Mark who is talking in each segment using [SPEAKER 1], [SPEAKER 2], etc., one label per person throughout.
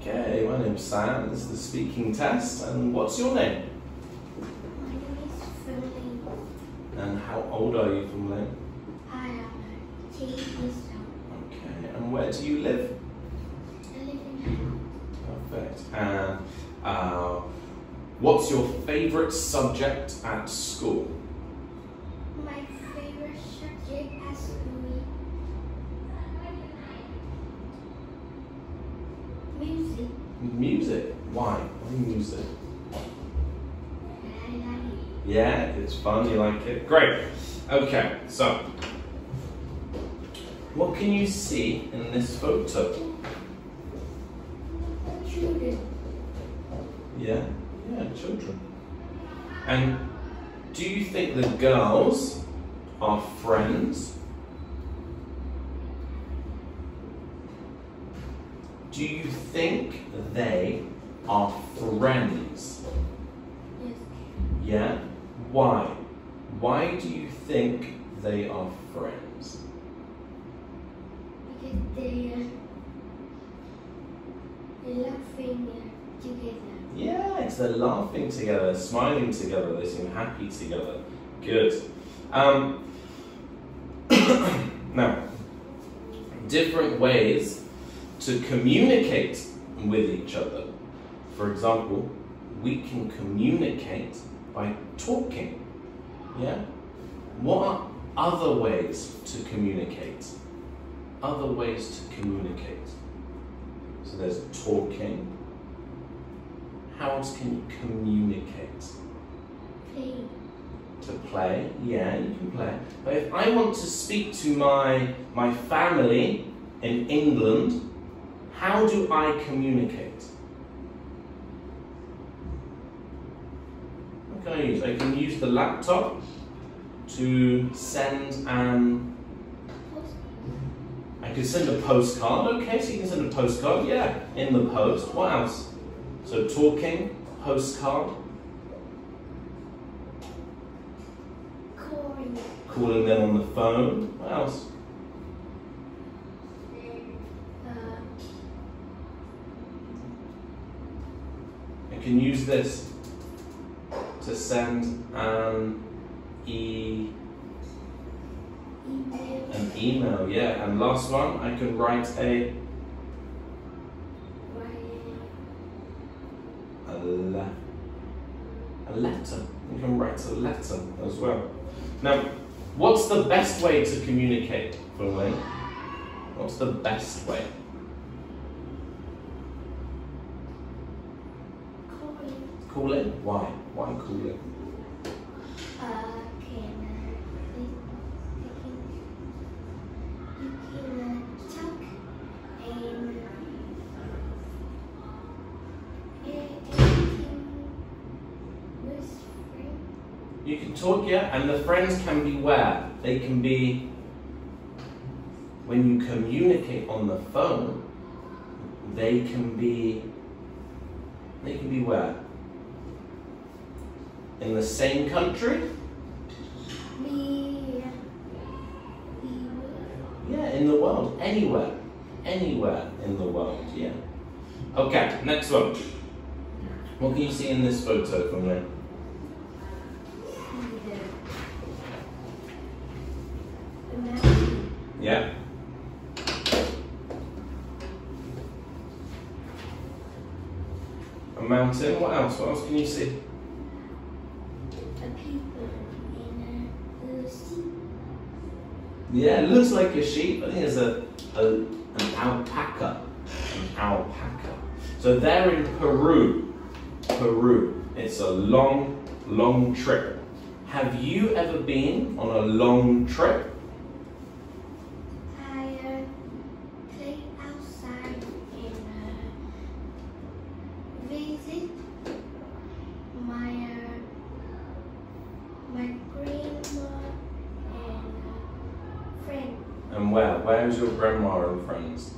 [SPEAKER 1] Okay, my name's Sam. This is the speaking test. And what's your name?
[SPEAKER 2] My name is Fernley.
[SPEAKER 1] And how old are you, Fumlin?
[SPEAKER 2] I am 10 years old.
[SPEAKER 1] Okay, and where do you live?
[SPEAKER 2] I live in
[SPEAKER 1] Perfect. And uh, what's your favourite subject at school?
[SPEAKER 2] My favorite subject at school music.
[SPEAKER 1] Why? Why music?
[SPEAKER 2] And I like it.
[SPEAKER 1] Yeah, it's fun. You like it? Great. Okay, so what can you see in this photo?
[SPEAKER 2] Children.
[SPEAKER 1] Yeah, yeah, children. And do you think the girls are friends? Do you think they are friends?
[SPEAKER 2] Yes.
[SPEAKER 1] Yeah? Why? Why do you think they are friends?
[SPEAKER 2] Because they are laughing uh, together.
[SPEAKER 1] Yeah, it's they're laughing together, smiling together, they seem happy together. Good. Um, now, different ways to communicate with each other. For example, we can communicate by talking. Yeah? What are other ways to communicate? Other ways to communicate. So there's talking. How else can you communicate?
[SPEAKER 2] Playing.
[SPEAKER 1] To play, yeah, you can play. But if I want to speak to my my family in England, how do I communicate? What can I use? I can use the laptop to send an I could send a postcard, okay, so you can send a postcard, yeah, in the post. What else? So talking, postcard,
[SPEAKER 2] Calling.
[SPEAKER 1] calling them on the phone. What else?
[SPEAKER 2] Uh,
[SPEAKER 1] I can use this to send an e
[SPEAKER 2] email.
[SPEAKER 1] an email, yeah. And last one, I can write a a, le- a letter. You can write a letter as well. Now, what's the best way to communicate, Feng What's the best way? Why? Why?
[SPEAKER 2] Uh, can uh, can can. You can
[SPEAKER 1] talk, yeah, and the friends can be where? They can be when you communicate on the phone, they can be they can be where? In the same country? Yeah, in the world. Anywhere. Anywhere in the world, yeah. Okay, next one. What can you see in this photo from there? Yeah. A mountain. What else? What else can you see?
[SPEAKER 2] A people in a, a sea.
[SPEAKER 1] Yeah, it looks like a sheep. I think it's a, a an alpaca. An alpaca. So they're in Peru. Peru. It's a long, long trip. Have you ever been on a long trip?
[SPEAKER 2] I uh, play outside and uh, visit my uh, my grandma and uh, friend.
[SPEAKER 1] And where? Where is your grandma and friends?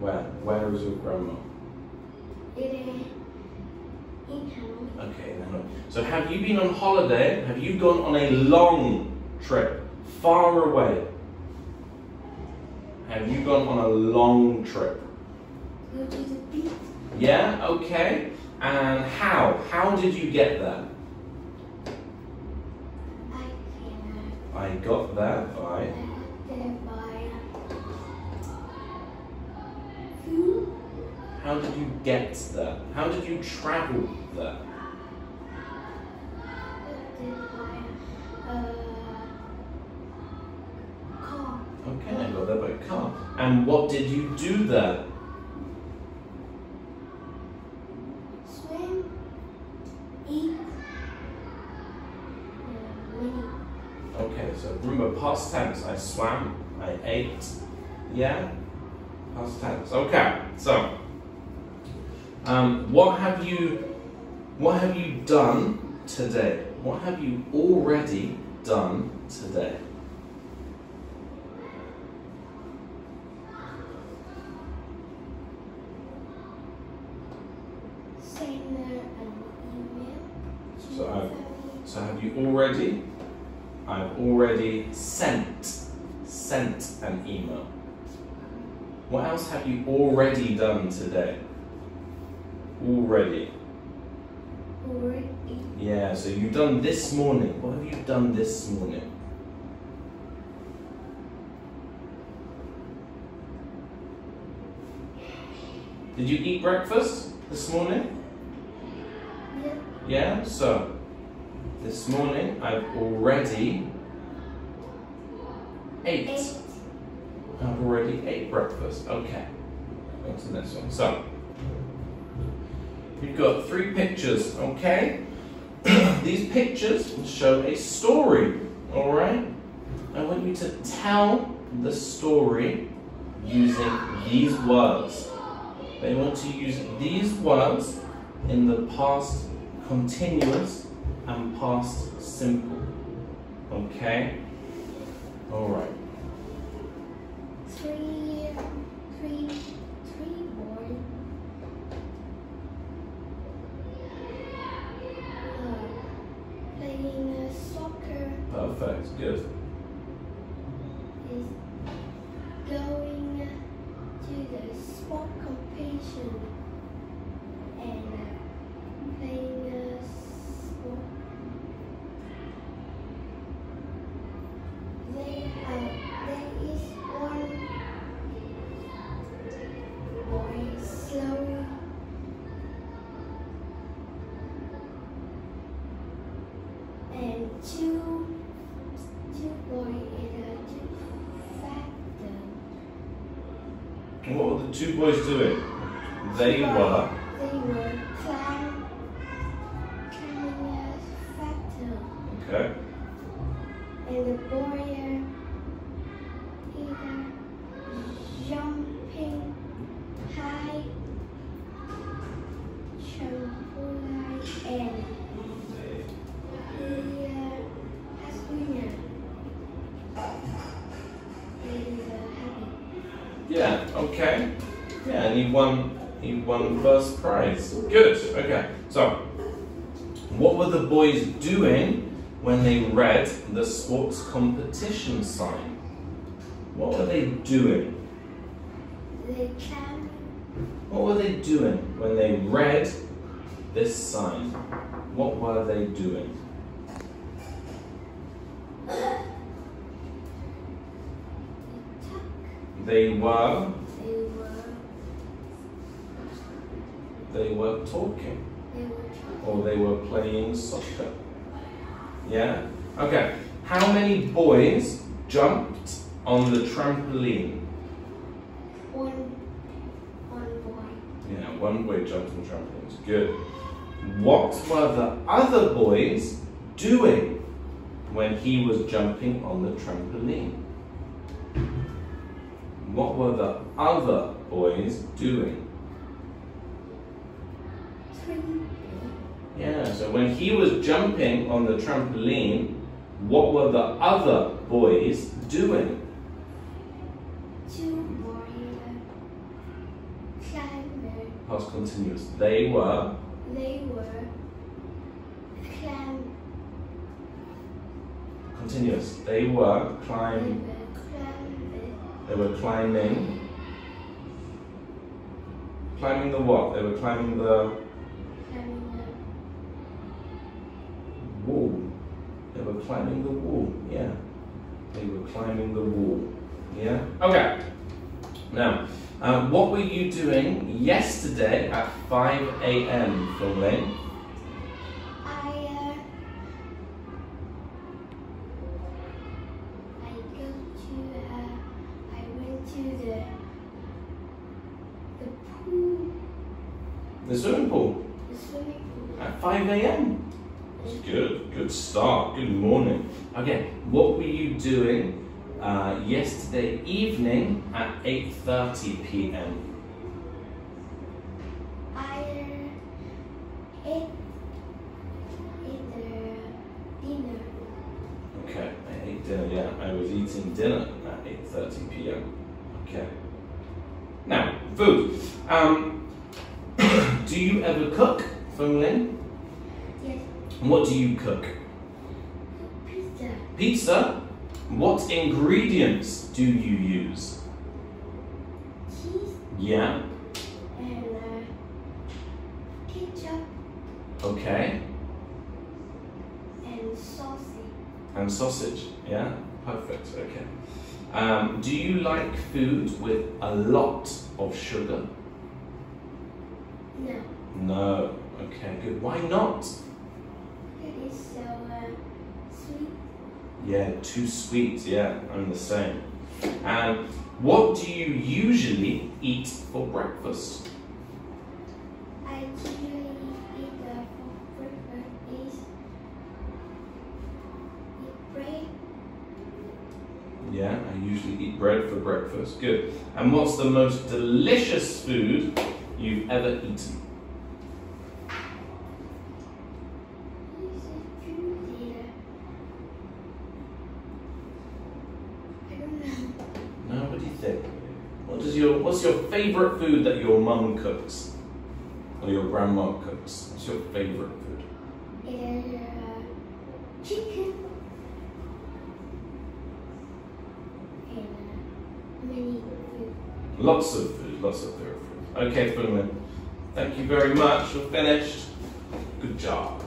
[SPEAKER 1] Where? Where is your grandma? Okay, no. So have you been on holiday? Have you gone on a long trip? Far away? Have you gone on a long trip?
[SPEAKER 2] Go to the beach.
[SPEAKER 1] Yeah, okay. And how? How did you get there?
[SPEAKER 2] I
[SPEAKER 1] got there by
[SPEAKER 2] food.
[SPEAKER 1] How did you get there? How did you travel there?
[SPEAKER 2] Got there by car.
[SPEAKER 1] Okay, I got there by car. And what did you do there?
[SPEAKER 2] Swim. Eat.
[SPEAKER 1] Okay, so remember past tense. I swam, I ate. Yeah? Past tense. Okay, so um, what have you what have you done today? What have you already done today?
[SPEAKER 2] Send her an email. to
[SPEAKER 1] So I-
[SPEAKER 2] family.
[SPEAKER 1] So have you already? I've already sent sent an email. What else have you already done today? Already.
[SPEAKER 2] Already.
[SPEAKER 1] Yeah, so you've done this morning. What have you done this morning? Did you eat breakfast this morning?
[SPEAKER 2] Yeah.
[SPEAKER 1] Yeah, so this morning I've already ate.
[SPEAKER 2] Eight.
[SPEAKER 1] I've already ate breakfast. Okay. Go to the next one. So you've got three pictures, okay? These pictures show a story, alright? I want you to tell the story using these words. They want to use these words in the past continuous and past simple. Okay? Alright.
[SPEAKER 2] Three, three, three boys. Uh, playing uh, soccer
[SPEAKER 1] Perfect. Good.
[SPEAKER 2] is going to sport competition and playing uh, sport. There, uh, there is one boy slowly and two two
[SPEAKER 1] boys do it?
[SPEAKER 2] they were
[SPEAKER 1] Okay. Yeah, and he won. He won first prize. Good. Okay. So, what were the boys doing when they read the sports competition sign? What were they doing?
[SPEAKER 2] they
[SPEAKER 1] What were they doing when they read this sign? What were they doing?
[SPEAKER 2] tuck
[SPEAKER 1] They were.
[SPEAKER 2] they were
[SPEAKER 1] They were talking.
[SPEAKER 2] they were trying
[SPEAKER 1] or they were playing soccer. Yeah? Okay. How many boys jumped on the trampoline?
[SPEAKER 2] one one boy
[SPEAKER 1] Yeah, one boy jumped on the trampoline. Good. What were the other boys doing when he was jumping on the trampoline? What were the other boys doing?
[SPEAKER 2] three
[SPEAKER 1] Yeah, so when he was jumping on the trampoline, what were the other boys doing?
[SPEAKER 2] two boys climbing
[SPEAKER 1] Past continuous. They were
[SPEAKER 2] they were climb
[SPEAKER 1] continuous. They climbing.
[SPEAKER 2] were climbing
[SPEAKER 1] They were climbing Climbing the what? They were climbing the
[SPEAKER 2] climbing
[SPEAKER 1] wall. They were climbing the wall. Yeah. They were climbing the wall. Yeah. Okay. Now, um, what were you doing yesterday at 5 a.m. Fung Okay. What were you doing uh, yesterday evening at 8:30 p.m.?
[SPEAKER 2] I ate, ate dinner.
[SPEAKER 1] Okay, I ate dinner. Yeah, I was eating dinner at 8:30 p.m. Okay. Now, food. Um, do you ever cook, Feng Lin?
[SPEAKER 2] Yes,
[SPEAKER 1] What do you cook?
[SPEAKER 2] Pizza.
[SPEAKER 1] Pizza. What ingredients do you use?
[SPEAKER 2] cheese
[SPEAKER 1] Yeah.
[SPEAKER 2] and uh, ketchup
[SPEAKER 1] Okay.
[SPEAKER 2] and sausage.
[SPEAKER 1] And sausage. Yeah. Perfect. Okay. Um, do you like food with a lot of sugar?
[SPEAKER 2] No,
[SPEAKER 1] No. Okay. Good. Why not?
[SPEAKER 2] it is so uh, sweet.
[SPEAKER 1] Yeah, too sweet. Yeah, I'm the same. And what do you usually eat for breakfast?
[SPEAKER 2] I usually eat uh, for breakfast is bread
[SPEAKER 1] Yeah, I usually eat bread for breakfast. Good. And what's the most delicious food you've ever eaten?
[SPEAKER 2] This is food there. I don't know.
[SPEAKER 1] No, what do you think? What does your What's your favorite food that your mum cooks or your grandma cooks? What's your favorite food?
[SPEAKER 2] Uh, chicken. And uh, many food.
[SPEAKER 1] Lots of food. Lots of food. Okay, Fulman. Thank you very much. We're finished. Good job.